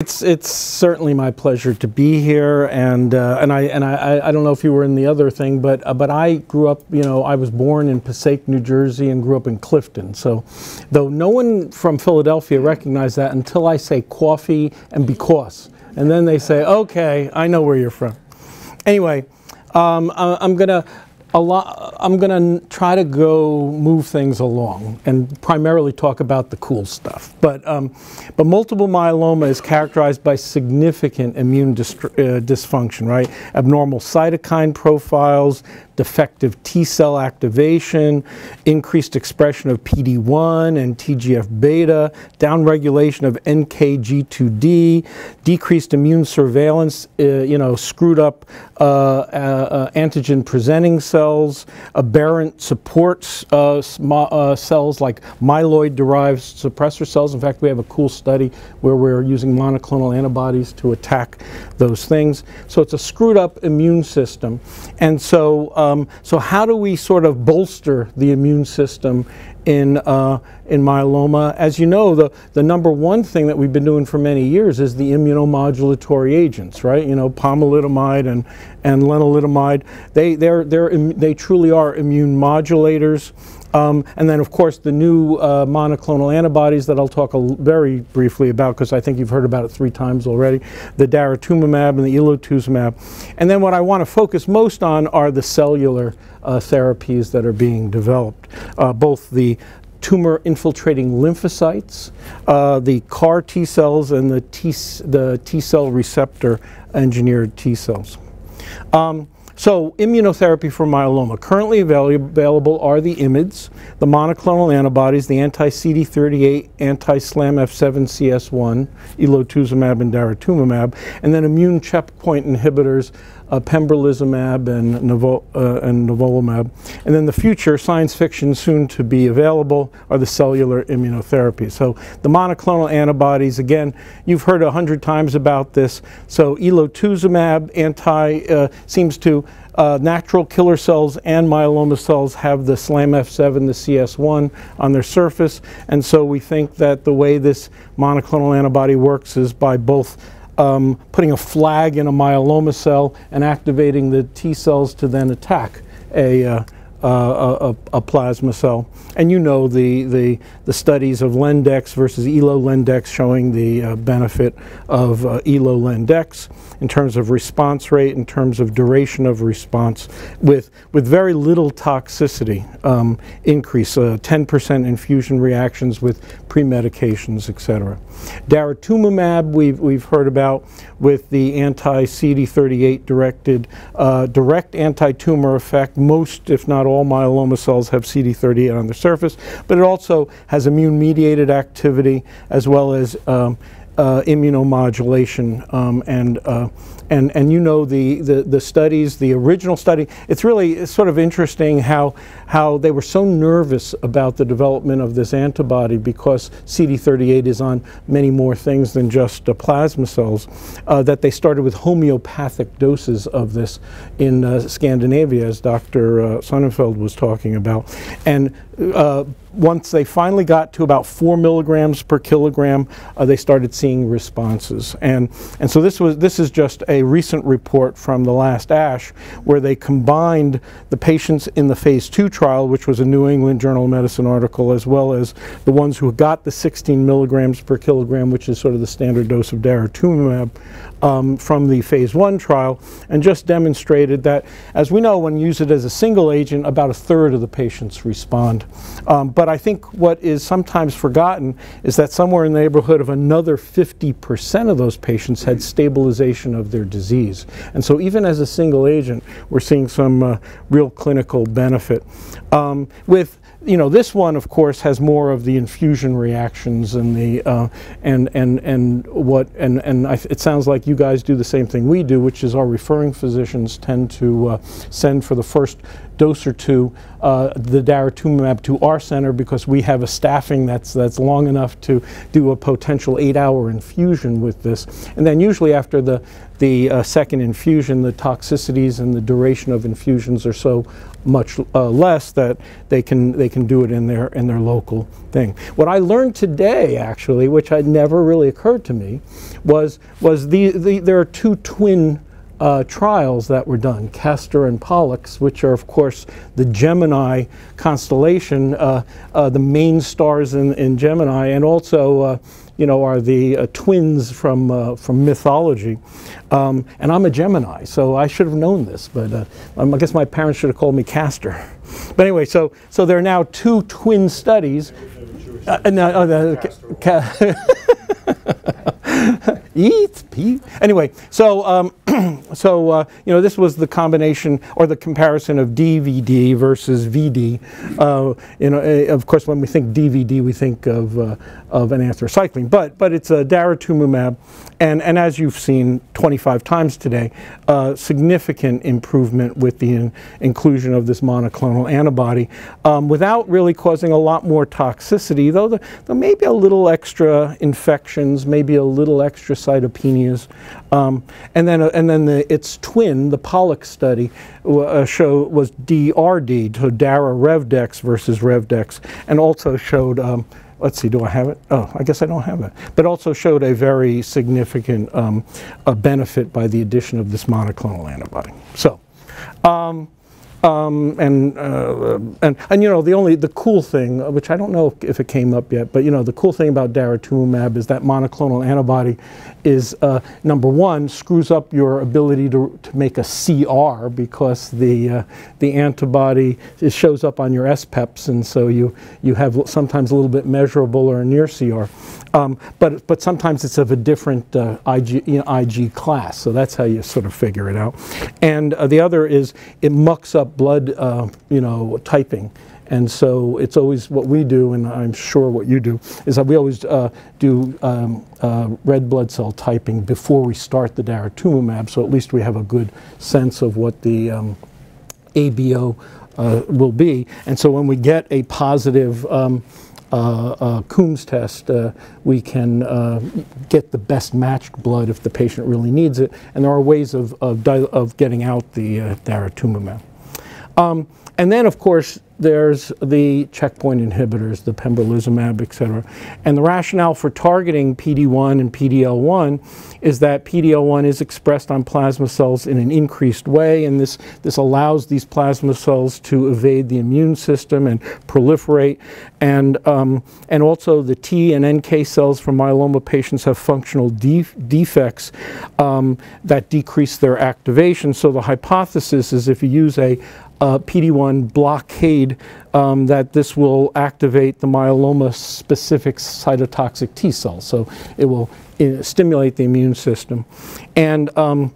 It's it's certainly my pleasure to be here, and uh, and I and I, I don't know if you were in the other thing, but uh, but I grew up, you know, I was born in Passaic, New Jersey, and grew up in Clifton. So, though no one from Philadelphia recognized that until I say coffee and because, and then they say, okay, I know where you're from. Anyway, um, I'm gonna a lot, I'm going to try to go move things along and primarily talk about the cool stuff. But, um, but multiple myeloma is characterized by significant immune uh, dysfunction, right? Abnormal cytokine profiles, defective T cell activation, increased expression of PD1 and TGF beta, downregulation of NKG2D, decreased immune surveillance, uh, you know, screwed up uh, uh, antigen presenting cells, aberrant support uh, uh, cells like myeloid derived suppressor cells. In fact, we have a cool study where we're using monoclonal antibodies to attack those things. So it's a screwed up immune system. And so uh, um, so how do we sort of bolster the immune system in, uh, in myeloma? As you know, the, the number one thing that we've been doing for many years is the immunomodulatory agents, right? You know, pomalidomide and, and lenalidomide. They, they're, they're, they truly are immune modulators. Um, and then, of course, the new uh, monoclonal antibodies that I'll talk very briefly about because I think you've heard about it three times already, the daratumumab and the elotuzumab. And then what I want to focus most on are the cellular uh, therapies that are being developed, uh, both the tumor infiltrating lymphocytes, uh, the CAR T cells, and the T, the T cell receptor engineered T cells. Um, so immunotherapy for myeloma. Currently available are the IMiDs, the monoclonal antibodies, the anti-CD38, anti-SLAM-F7CS1, elotuzumab and daratumumab, and then immune checkpoint inhibitors uh, pembrolizumab and, Nivo, uh, and nivolumab. And then the future science fiction soon to be available are the cellular immunotherapy. So the monoclonal antibodies, again, you've heard a hundred times about this. So elotuzumab anti uh, seems to uh, natural killer cells and myeloma cells have the SLAM-F7, the CS1 on their surface, and so we think that the way this monoclonal antibody works is by both um, putting a flag in a myeloma cell and activating the T cells to then attack a, uh, a, a, plasma cell. And you know the, the, the studies of Lendex versus Elo-Lendex showing the uh, benefit of uh, Elo-Lendex in terms of response rate, in terms of duration of response, with, with very little toxicity um, increase, 10% uh, infusion reactions with pre-medications, etc. Daratumumab we've, we've heard about with the anti-CD38 directed uh, direct anti-tumor effect. Most, if not all myeloma cells have CD38 on the surface, but it also has immune-mediated activity as well as um, uh, immunomodulation um, and uh, and and you know the, the the studies the original study it's really it's sort of interesting how how they were so nervous about the development of this antibody because CD38 is on many more things than just uh, plasma cells uh, that they started with homeopathic doses of this in uh, Scandinavia as Dr. Uh, Sonneveld was talking about and once they finally got to about four milligrams per kilogram, uh, they started seeing responses. And, and so this, was, this is just a recent report from the last ASH where they combined the patients in the phase two trial, which was a New England Journal of Medicine article, as well as the ones who got the 16 milligrams per kilogram, which is sort of the standard dose of daratumumab, um, from the phase one trial and just demonstrated that, as we know, when you use it as a single agent, about a third of the patients respond. Um, but I think what is sometimes forgotten is that somewhere in the neighborhood of another 50% of those patients had stabilization of their disease. And so even as a single agent, we're seeing some uh, real clinical benefit. Um, with you know, this one, of course, has more of the infusion reactions and the uh, and and and what and and I, it sounds like you guys do the same thing we do, which is our referring physicians tend to uh, send for the first dose or two uh, the daratumumab to our center because we have a staffing that's that's long enough to do a potential eight-hour infusion with this, and then usually after the the uh, second infusion, the toxicities and the duration of infusions are so much uh, less that they can they can do it in their in their local thing. What I learned today, actually, which had never really occurred to me, was was the, the there are two twin uh, trials that were done, Castor and Pollux, which are, of course, the Gemini constellation, uh, uh, the main stars in, in Gemini, and also, uh, you know, are the uh, twins from, uh, from mythology. Um, and I'm a Gemini, so I should have known this, but um, I guess my parents should have called me Castor. But anyway, so, so there are now two twin studies. no, Eat, Pete. Anyway, so um, so uh, you know this was the combination or the comparison of DVD versus VD. Uh, you know, uh, of course, when we think DVD, we think of uh, of an anthracycline, but but it's a daratumumab, and and as you've seen 25 times today, uh, significant improvement with the in inclusion of this monoclonal antibody, um, without really causing a lot more toxicity. Though the, there may be a little extra infections, maybe a little extra cytopenias, um, and then uh, and then the, its twin, the Pollux study, uh, show was DRD, so Dara Revdex versus Revdex, and also showed. Um, let's see, do I have it? Oh, I guess I don't have it. But also showed a very significant um, a benefit by the addition of this monoclonal antibody. So. Um, and, uh, and, and, you know, the only, the cool thing, uh, which I don't know if, it came up yet, but, you know, the cool thing about daratumumab is that monoclonal antibody is, uh, number one, screws up your ability to, to make a CR because the, uh, the antibody it shows up on your SPEPs, and so you, you have sometimes a little bit measurable or near CR. Um, but, but sometimes it's of a different uh, IG, you know, IG class, so that's how you sort of figure it out. And uh, the other is it mucks up blood, uh, you know, typing. And so it's always what we do, and I'm sure what you do, is that we always uh, do um, uh, red blood cell typing before we start the daratumumab, so at least we have a good sense of what the um, ABO uh, will be. And so when we get a positive um, uh, uh, Coombs test, uh, we can get the best matched blood if the patient really needs it. And there are ways of, of, of getting out the daratumumab. Um, and then, of course, there's the checkpoint inhibitors, the pembrolizumab, et cetera. And the rationale for targeting PD-1 and PD-L1 is that PD-L1 is expressed on plasma cells in an increased way, and this, this allows these plasma cells to evade the immune system and proliferate. And, um, and also the T and NK cells from myeloma patients have functional def defects um, that decrease their activation. So the hypothesis is if you use a uh, PD-1 blockade um, that this will activate the myeloma-specific cytotoxic T cells. So it will uh, stimulate the immune system. And um,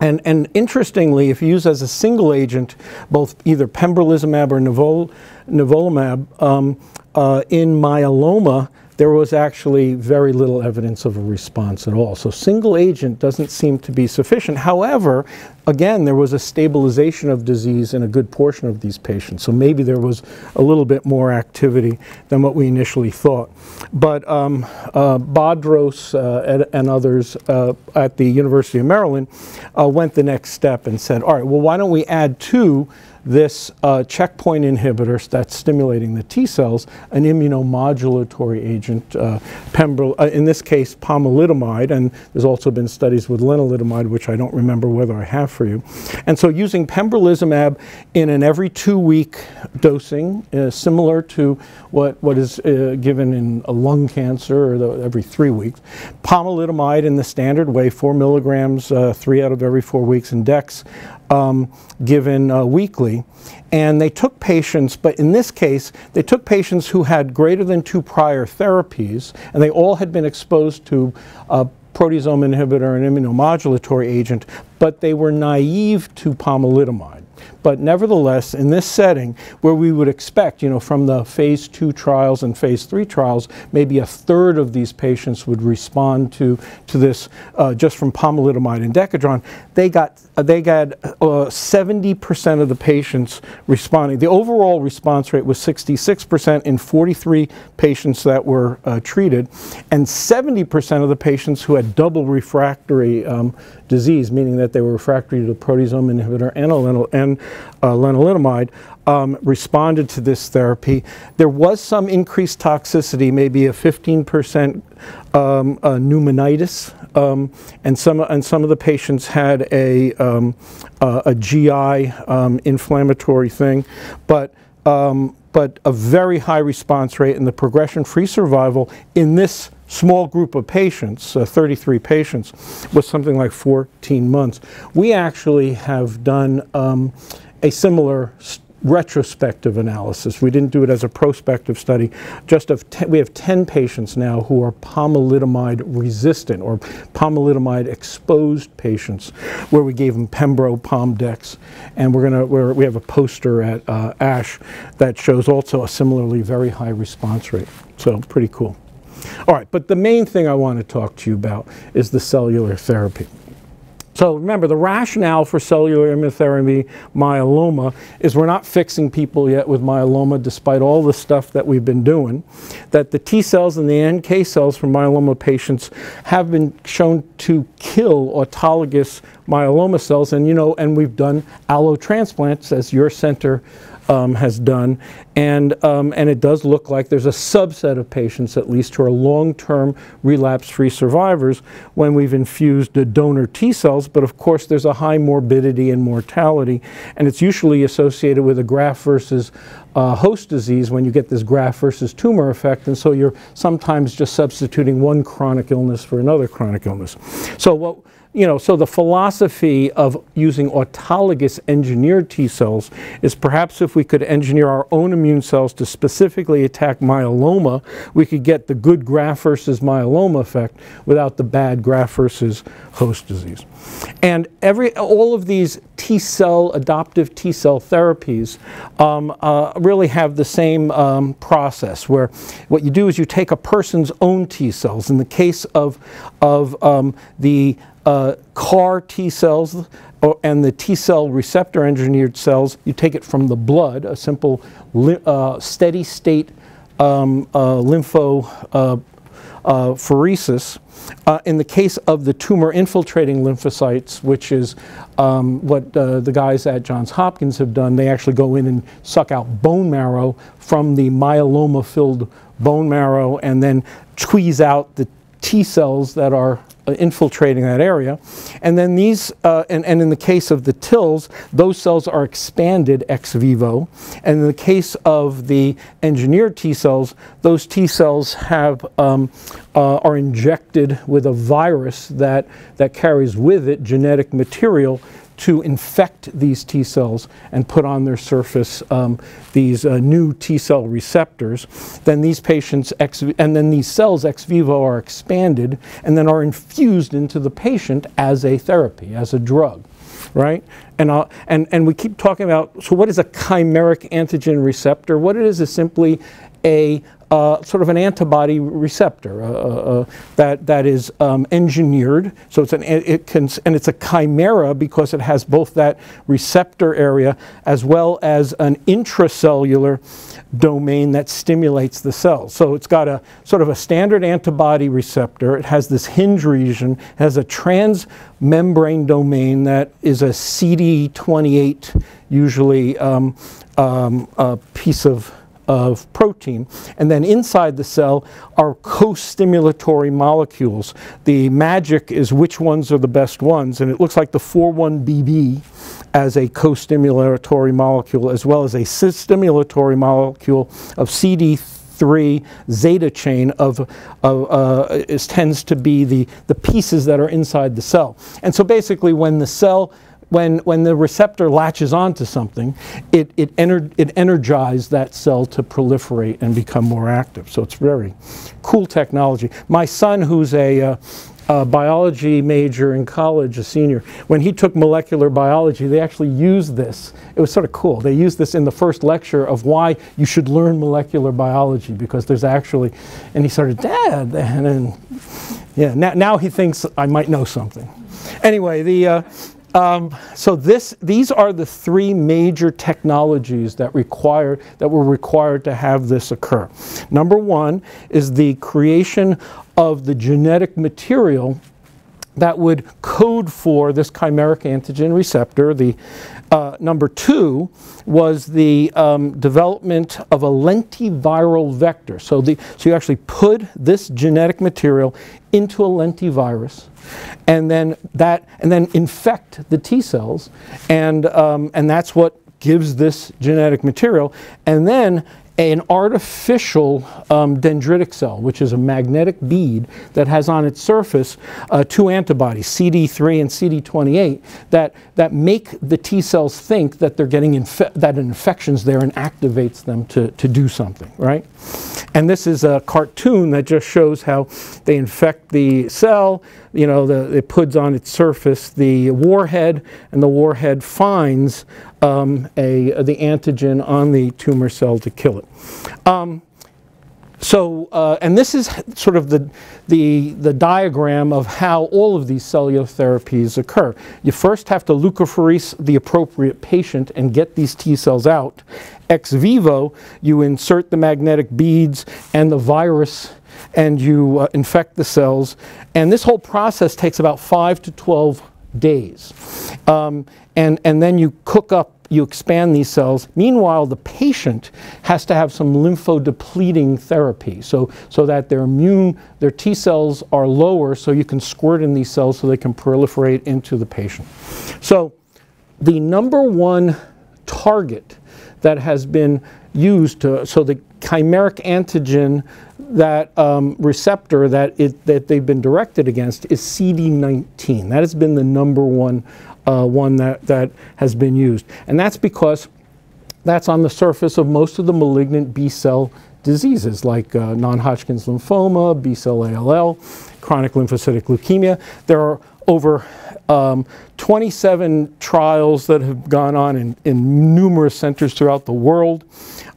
and, and, interestingly, if used as a single agent, both either pembrolizumab or nivol nivolumab um, uh, in myeloma, there was actually very little evidence of a response at all. So single agent doesn't seem to be sufficient. However, again, there was a stabilization of disease in a good portion of these patients. So maybe there was a little bit more activity than what we initially thought. But um, uh, Badros uh, and, and, others uh, at the University of Maryland uh, went the next step and said, all right, well, why don't we add two this uh, checkpoint inhibitor that's stimulating the T cells, an immunomodulatory agent, uh, uh, in this case pomalidomide, and there's also been studies with lenalidomide, which I don't remember whether I have for you. And so using pembrolizumab in an every two week dosing, uh, similar to what, what is uh, given in a lung cancer or the, every three weeks, pomalidomide in the standard way, four milligrams, uh, three out of every four weeks in DEX, um, given uh, weekly. And they took patients, but in this case, they took patients who had greater than two prior therapies, and they all had been exposed to a proteasome inhibitor and immunomodulatory agent, but they were naive to pomalidomide. But nevertheless, in this setting, where we would expect, you know, from the phase two trials and phase three trials, maybe a third of these patients would respond to, to this uh, just from pomalidomide and Decadron, they got, they got 70% uh, of the patients responding. The overall response rate was 66% in 43 patients that were uh, treated, and 70% of the patients who had double refractory um, disease, meaning that they were refractory to the proteasome inhibitor and uh, lenalidomide, um, responded to this therapy. There was some increased toxicity, maybe a 15% um, uh, pneumonitis, um, and some and some of the patients had a um, a GI um, inflammatory thing, but um, but a very high response rate and the progression-free survival in this small group of patients, uh, 33 patients, was something like 14 months. We actually have done um, a similar retrospective analysis. We didn't do it as a prospective study. Just of we have 10 patients now who are pomalidomide resistant or pomalidomide exposed patients where we gave them Pembro Pomdex. And we're gonna, we're, we have a poster at uh, ASH that shows also a similarly very high response rate. So pretty cool. All right, but the main thing I want to talk to you about is the cellular therapy. So remember, the rationale for cellular immunotherapy myeloma is we're not fixing people yet with myeloma despite all the stuff that we've been doing, that the T cells and the NK cells from myeloma patients have been shown to kill autologous myeloma cells. And, you know, and we've done allotransplants as your center um, has done. And, um, and it does look like there's a subset of patients, at least, who are long-term relapse-free survivors when we've infused the donor T cells. But of course, there's a high morbidity and mortality. And it's usually associated with a graft versus uh, host disease when you get this graft versus tumor effect. And so you're sometimes just substituting one chronic illness for another chronic illness. So what you know, so the philosophy of using autologous engineered T cells is perhaps if we could engineer our own immune cells to specifically attack myeloma, we could get the good graft versus myeloma effect without the bad graft versus host disease. And every, all of these T cell, adoptive T cell therapies um, uh, really have the same um, process where what you do is you take a person's own T cells. In the case of, of um, the uh, CAR T cells and the T cell receptor engineered cells, you take it from the blood, a simple uh, steady state um, uh, lympho uh, uh. Uh, in the case of the tumor infiltrating lymphocytes, which is um, what uh, the guys at Johns Hopkins have done, they actually go in and suck out bone marrow from the myeloma filled bone marrow and then squeeze out the T cells that are uh, infiltrating that area. And then these, uh, and, and in the case of the TILs, those cells are expanded ex vivo. And in the case of the engineered T cells, those T cells have, um, uh, are injected with a virus that, that carries with it genetic material to infect these T cells and put on their surface um, these uh, new T cell receptors. Then these patients, and then these cells ex vivo are expanded and then are infused into the patient as a therapy, as a drug right? And, uh, and, and we keep talking about, so what is a chimeric antigen receptor? What it is is simply a uh, sort of an antibody receptor uh, uh, uh, that that is um, engineered. So it's an it can and it's a chimera because it has both that receptor area as well as an intracellular domain that stimulates the cells. So it's got a sort of a standard antibody receptor. It has this hinge region, has a transmembrane domain that is a CD28 usually um, um, a piece of of protein. And then inside the cell are co-stimulatory molecules. The magic is which ones are the best ones, and it looks like the 4-1BB as a co-stimulatory molecule, as well as a stimulatory molecule of CD 3 zeta chain of, of uh, is, tends to be the, the pieces that are inside the cell. And so basically when the cell when, when the receptor latches onto something, it, it, ener it energizes that cell to proliferate and become more active. So it's very cool technology. My son, who's a, uh, a biology major in college, a senior, when he took molecular biology, they actually used this. It was sort of cool. They used this in the first lecture of why you should learn molecular biology because there's actually, and he started, Dad, and then, yeah, now, now he thinks I might know something. Anyway, the, uh, um, so this, these are the three major technologies that require that were required to have this occur. Number one is the creation of the genetic material that would code for this chimeric antigen receptor. The uh, number two was the um, development of a lentiviral vector. So, the, so you actually put this genetic material into a lentivirus, and then that, and then infect the T cells, and um, and that's what gives this genetic material. And then an artificial um, dendritic cell, which is a magnetic bead that has on its surface uh, two antibodies, CD3 and CD28, that, that make the T cells think that they're getting that an infection's there and activates them to, to do something, right? And this is a cartoon that just shows how they infect the cell, you know, the, it puts on its surface the warhead, and the warhead finds um, a, the antigen on the tumor cell to kill it. Um, so, uh, and this is sort of the, the, the diagram of how all of these cellular therapies occur. You first have to leukapheresis the appropriate patient and get these T cells out. Ex vivo, you insert the magnetic beads and the virus and you uh, infect the cells. And this whole process takes about 5 to 12 days. Um, and, and then you cook up you expand these cells. Meanwhile, the patient has to have some lymphodepleting therapy so, so that their immune, their T cells are lower so you can squirt in these cells so they can proliferate into the patient. So the number one target that has been used to, so the chimeric antigen that um, receptor that, it, that they've been directed against is CD19. That has been the number one uh, one that, that has been used. And that's because that's on the surface of most of the malignant B cell diseases like uh, non-Hodgkin's lymphoma, B cell ALL, chronic lymphocytic leukemia. There are over um, 27 trials that have gone on in, in numerous centers throughout the world.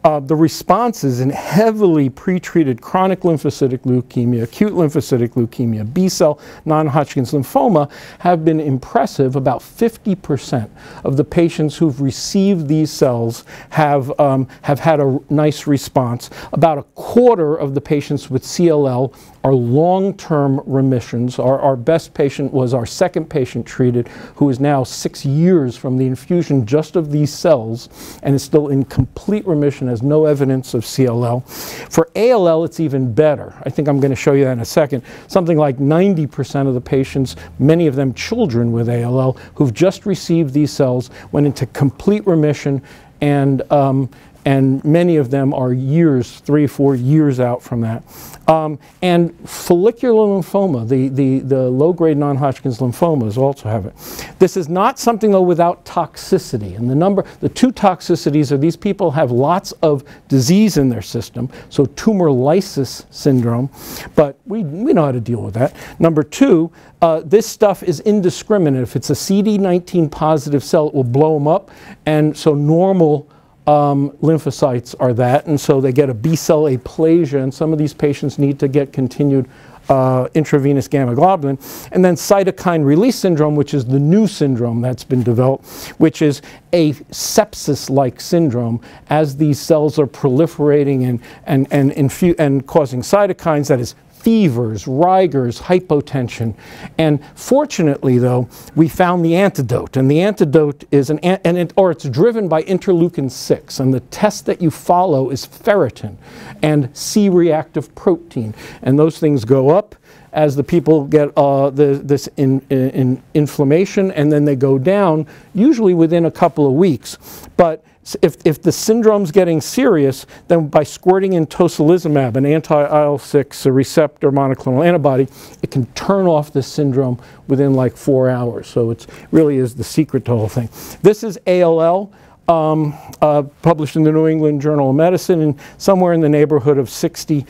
Uh, the responses in heavily pretreated chronic lymphocytic leukemia, acute lymphocytic leukemia, B cell non Hodgkin's lymphoma have been impressive. About 50% of the patients who've received these cells have, um, have had a nice response. About a quarter of the patients with CLL are long term remissions. Our, our best patient was our second patient treated who is now six years from the infusion just of these cells and is still in complete remission, has no evidence of CLL. For ALL, it's even better. I think I'm going to show you that in a second. Something like 90% of the patients, many of them children with ALL, who've just received these cells, went into complete remission and um, and many of them are years, three, four years out from that. Um, and follicular lymphoma, the, the, the low-grade non-Hodgkin's lymphomas also have it. This is not something, though, without toxicity. And the number, the two toxicities are these people have lots of disease in their system, so tumor lysis syndrome, but we, we know how to deal with that. Number two, uh, this stuff is indiscriminate. If it's a CD19 positive cell, it will blow them up, and so normal um, lymphocytes are that, and so they get a B cell aplasia, and some of these patients need to get continued uh, intravenous gamma globulin, and then cytokine release syndrome, which is the new syndrome that's been developed, which is a sepsis-like syndrome. As these cells are proliferating and, and, and, and causing cytokines that is fevers, rigors, hypotension. And fortunately, though, we found the antidote. And the antidote is an, and it, or it's driven by interleukin 6. And the test that you follow is ferritin and C reactive protein. And those things go up as the people get uh, the, this in, in inflammation, and then they go down, usually within a couple of weeks. But if, if the syndrome's getting serious, then by squirting in tocilizumab, an anti-IL-6 receptor monoclonal antibody, it can turn off the syndrome within like four hours. So it really is the secret to the whole thing. This is ALL. Um, uh, published in the New England Journal of Medicine, and somewhere in the neighborhood of 60%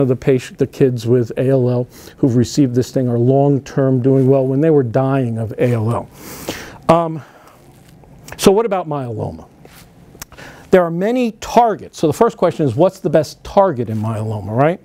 of the patient, the kids with ALL who've received this thing are long-term doing well when they were dying of ALL. Um, so what about myeloma? There are many targets. So the first question is, what's the best target in myeloma, right?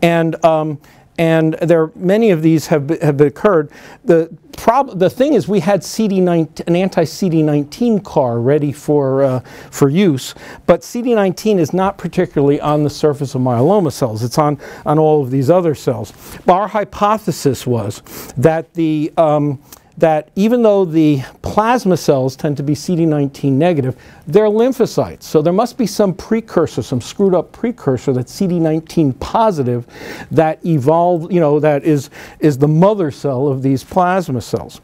And um, and there many of these have, have occurred. The prob- the thing is, we had CD19, an anti-CD19 CAR ready for uh, for use, but CD19 is not particularly on the surface of myeloma cells. It's on on all of these other cells. But our hypothesis was that the um, that even though the plasma cells tend to be CD19 negative, they're lymphocytes. So there must be some precursor, some screwed up precursor that's CD19 positive that evolved, you know, that is, is the mother cell of these plasma cells.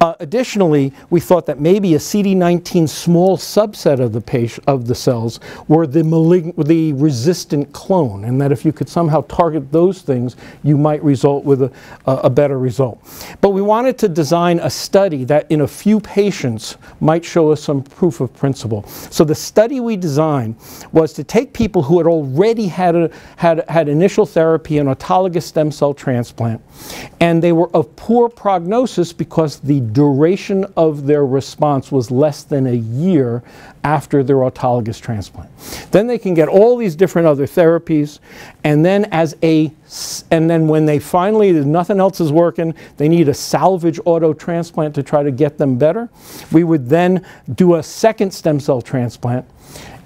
Uh, additionally, we thought that maybe a CD19 small subset of the patient, of the cells were the, malign- the resistant clone, and that if you could somehow target those things, you might result with a, a better result. But we wanted to design a study that in a few patients might show us some proof of principle. So the study we designed was to take people who had already had, a, had, had initial therapy and autologous stem cell transplant, and they were of poor prognosis because the duration of their response was less than a year after their autologous transplant. Then they can get all these different other therapies, and then as a and then when they finally nothing else is working, they need a salvage auto transplant to try to get them better. We would then do a second stem cell transplant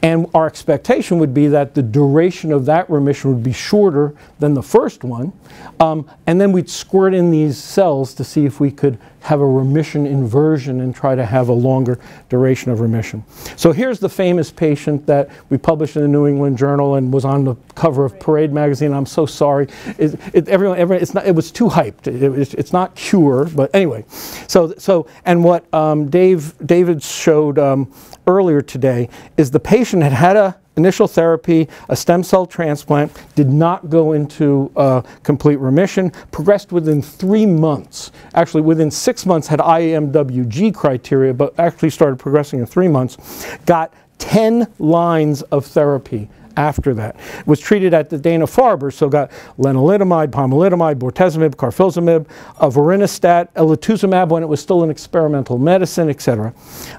and our expectation would be that the duration of that remission would be shorter than the first one. Um, and then we'd squirt in these cells to see if we could have a remission inversion and try to have a longer duration of remission. So here's the famous patient that we published in the New England Journal and was on the cover of Parade magazine. I'm so sorry. It, it, everyone, everyone, it's not, it was too hyped. It, it's not cure, but anyway. So, so and what um, Dave David showed um, earlier today is the patient had had a initial therapy, a stem cell transplant, did not go into uh, complete remission, progressed within three months. Actually, within six months had IMWG criteria, but actually started progressing in three months. Got 10 lines of therapy after that. Was treated at the Dana-Farber, so got lenalidomide, pomalidomide, bortezomib, carfilzomib, uh, vorinostat, elotuzumab when it was still an experimental medicine, etc.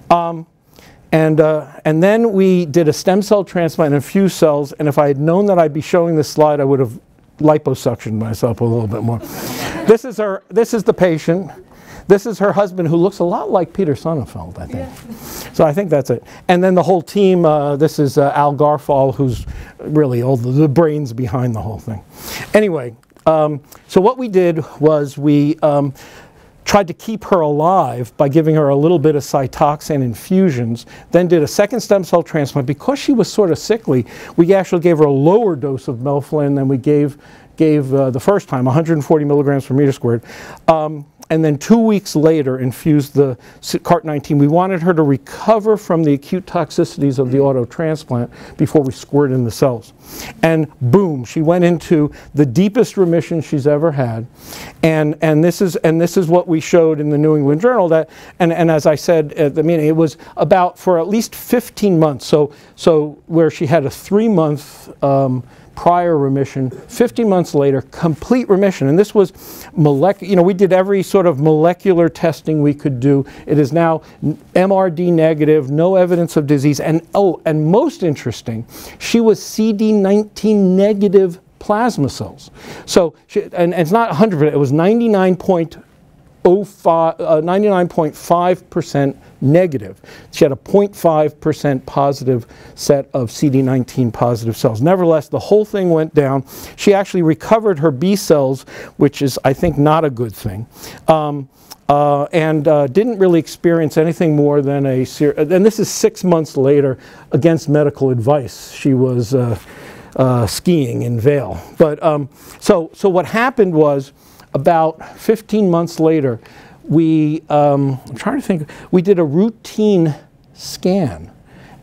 Um, and, uh, and then we did a stem cell transplant and infused cells. And if I had known that I'd be showing this slide, I would have liposuctioned myself a little bit more. this, is her, this is the patient. This is her husband, who looks a lot like Peter Sonneveld, I think. Yeah. So I think that's it. And then the whole team, uh, this is uh, Al Garfall, who's really all the, the, brains behind the whole thing. Anyway, um, so what we did was we um, tried to keep her alive by giving her a little bit of Cytoxan infusions, then did a second stem cell transplant. Because she was sort of sickly, we actually gave her a lower dose of melphalan than we gave, gave uh, the first time, 140 milligrams per meter squared. Um, and then two weeks later infused the CART19. We wanted her to recover from the acute toxicities of the auto transplant before we squirted in the cells. And boom, she went into the deepest remission she's ever had. And, and, this, is, and this is what we showed in the New England Journal. That, and, and as I said at the meeting, it was about for at least 15 months. So, so where she had a three month um, prior remission, 15 months later, complete remission. And this was you know, we did every sort of molecular testing we could do. It is now MRD negative, no evidence of disease. And oh, and most interesting, she was CD19 negative plasma cells. So, she, and, and, it's not 100%, it was 99.05, uh, 99.5% negative. She had a 0.5% positive set of CD19 positive cells. Nevertheless, the whole thing went down. She actually recovered her B cells, which is, I think, not a good thing. Um, uh, and uh, didn't really experience anything more than a and this is six months later against medical advice she was uh, uh skiing in Vail but um, so so what happened was about 15 months later we, um, I'm trying to think, we did a routine scan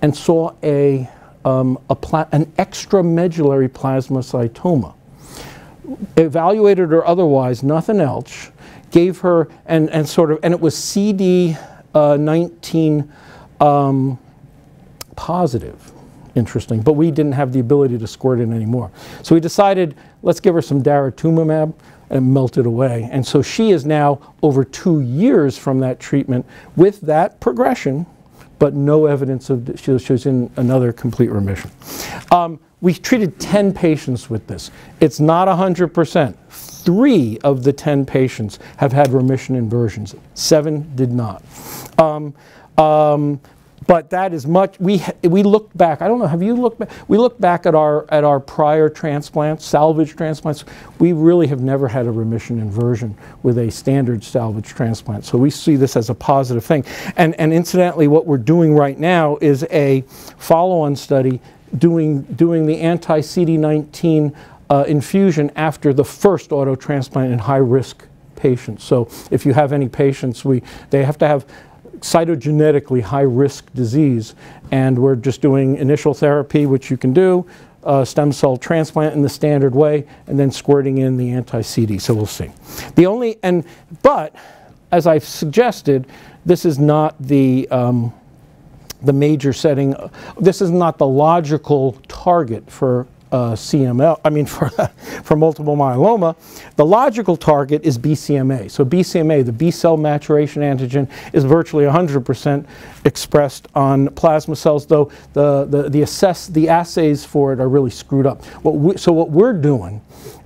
and saw a, um, a an extramedullary plasmacytoma. Evaluated her otherwise, nothing else, gave her, and, and sort of, and it was CD19 uh, um, positive interesting. But we didn't have the ability to squirt it anymore. So we decided, let's give her some daratumumab and melted away. And so she is now over two years from that treatment with that progression, but no evidence of, she, was in another complete remission. Um, we treated 10 patients with this. It's not 100%. Three of the 10 patients have had remission inversions. Seven did not. Um, um, but that is much. We we looked back. I don't know. Have you looked back? We looked back at our at our prior transplants, salvage transplants. We really have never had a remission inversion with a standard salvage transplant. So we see this as a positive thing. And and incidentally, what we're doing right now is a follow-on study doing doing the anti CD19 uh, infusion after the first auto transplant in high risk patients. So if you have any patients, we they have to have cytogenetically high risk disease. And we're just doing initial therapy, which you can do, uh, stem cell transplant in the standard way, and then squirting in the anti CD. So we'll see. The only, and, but as I've suggested, this is not the, um, the major setting. This is not the logical target for uh, CML, I mean for, for multiple myeloma, the logical target is BCMA. So BCMA, the B cell maturation antigen, is virtually 100% expressed on plasma cells, though the, the, the, assess, the assays for it are really screwed up. What we, so what we're doing,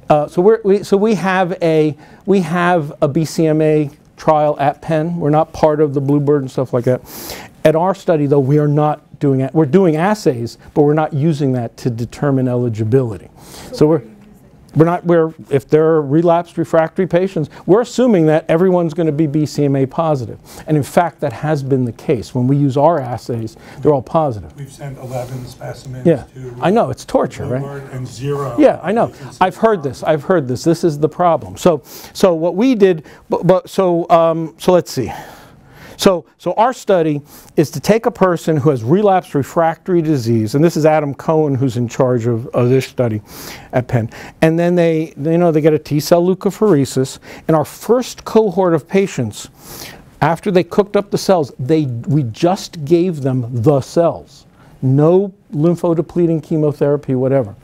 uh, so, we're, we, so we have a, we have a BCMA trial at Penn. We're not part of the Bluebird and stuff like that. At our study, though, we are not doing it. We're doing assays, but we're not using that to determine eligibility. So, so we're we're not we're if there are relapsed refractory patients, we're assuming that everyone's going to be BCMA positive. And in fact, that has been the case. When we use our assays, they're all positive. We've sent 11 specimens yeah. I know it's torture, right? And zero. Yeah, I know. I've heard this. I've heard this. This is the problem. So so what we did but, but so um, so let's see. So, so our study is to take a person who has relapsed refractory disease, and this is Adam Cohen who's in charge of, of this study at Penn, and then they, you know, they get a T cell leukapheresis. In our first cohort of patients, after they cooked up the cells, they, we just gave them the cells. No lymphodepleting chemotherapy, whatever.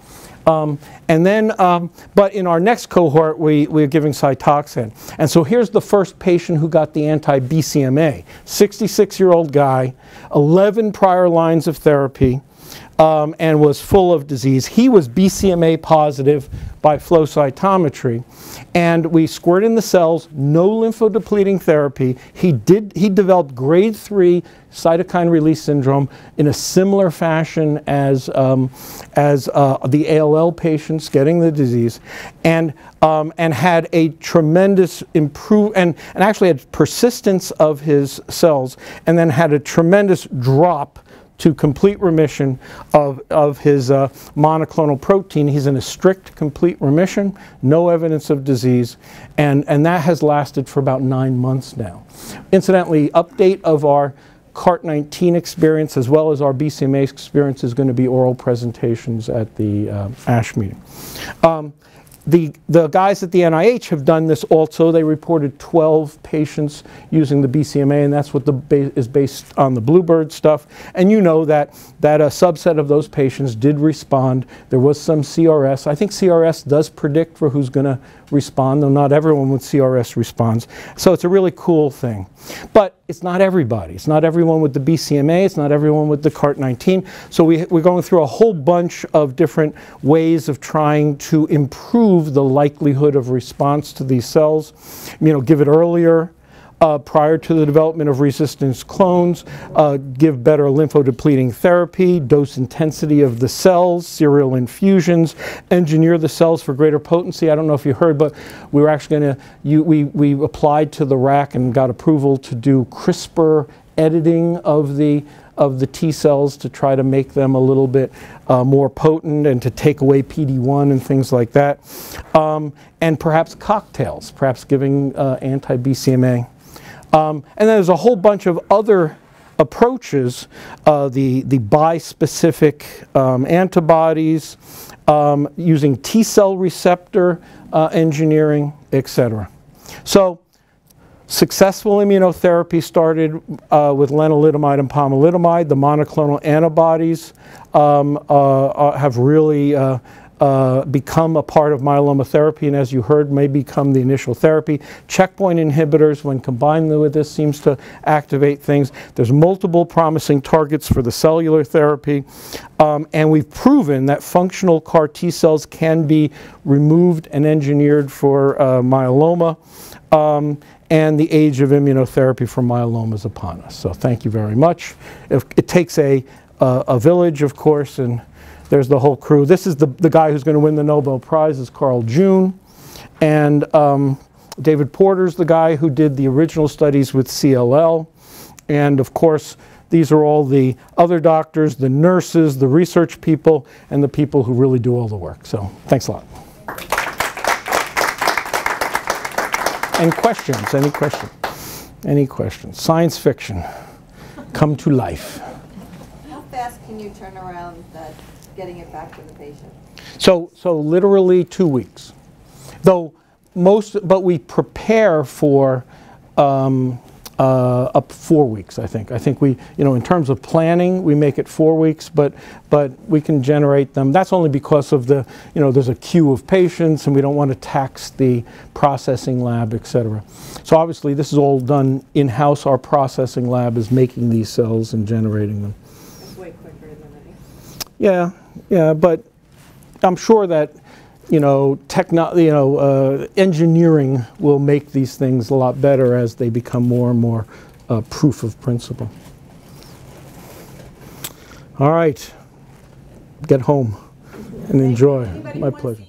Um, and then, um, but in our next cohort, we, we're giving Cytoxan. And so here's the first patient who got the anti-BCMA. 66-year-old guy, 11 prior lines of therapy, um, and was full of disease. He was BCMA positive by flow cytometry. And we squirted in the cells, no lymphodepleting therapy. He, did, he developed grade 3 cytokine release syndrome in a similar fashion as, um, as uh, the ALL patients getting the disease, and, um, and had a tremendous improve and, and actually had persistence of his cells, and then had a tremendous drop to complete remission of, of his uh, monoclonal protein. He's in a strict complete remission, no evidence of disease, and, and that has lasted for about nine months now. Incidentally, update of our CART19 experience as well as our BCMA experience is going to be oral presentations at the uh, ASH meeting. Um, the, the guys at the NIH have done this also. They reported 12 patients using the BCMA, and that's what ba is based on the Bluebird stuff. And you know that, that a subset of those patients did respond. There was some CRS. I think CRS does predict for who's going to respond, though not everyone with CRS responds. So it's a really cool thing. But it's not everybody. It's not everyone with the BCMA. It's not everyone with the CART19. So we, we're going through a whole bunch of different ways of trying to improve the likelihood of response to these cells. You know, give it earlier, uh, prior to the development of resistance clones, uh, give better lymphodepleting therapy, dose intensity of the cells, serial infusions, engineer the cells for greater potency. I don't know if you heard, but we were actually going to, we, we applied to the RAC and got approval to do CRISPR editing of the of the T cells to try to make them a little bit uh, more potent and to take away PD1 and things like that. Um, and perhaps cocktails, perhaps giving uh, anti-BCMA. Um, and then there's a whole bunch of other approaches, uh, the, the bispecific um, antibodies, um, using T cell receptor uh, engineering, etc. So successful immunotherapy started uh, with lenalidomide and pomalidomide. The monoclonal antibodies um, uh, uh, have really uh, become a part of myeloma therapy, and as you heard, may become the initial therapy. Checkpoint inhibitors, when combined with this, seems to activate things. There's multiple promising targets for the cellular therapy, um, and we've proven that functional CAR T cells can be removed and engineered for uh, myeloma. Um, and the age of immunotherapy for myeloma is upon us. So thank you very much. If, it takes a, a village, of course, and there's the whole crew. This is the, the guy who's going to win the Nobel Prize is Carl June. And um, David Porter's the guy who did the original studies with CLL. And of course, these are all the other doctors, the nurses, the research people, and the people who really do all the work. So thanks a lot. And questions? Any questions? Any questions? Science fiction, come to life. How fast can you turn around that, getting it back to the patient? So, so literally two weeks. Though most, but we prepare for um, uh, up four weeks. I think. I think we, you know, in terms of planning, we make it four weeks, but but we can generate them. That's only because of the, you know, there's a queue of patients, and we don't want to tax the processing lab, et cetera. So obviously, this is all done in house. Our processing lab is making these cells and generating them. It's way quicker than any. Yeah, yeah, but I'm sure that you know, techno, you know, uh, engineering will make these things a lot better as they become more and more uh, proof of principle. All right, get home and enjoy. My who wants to pleasure.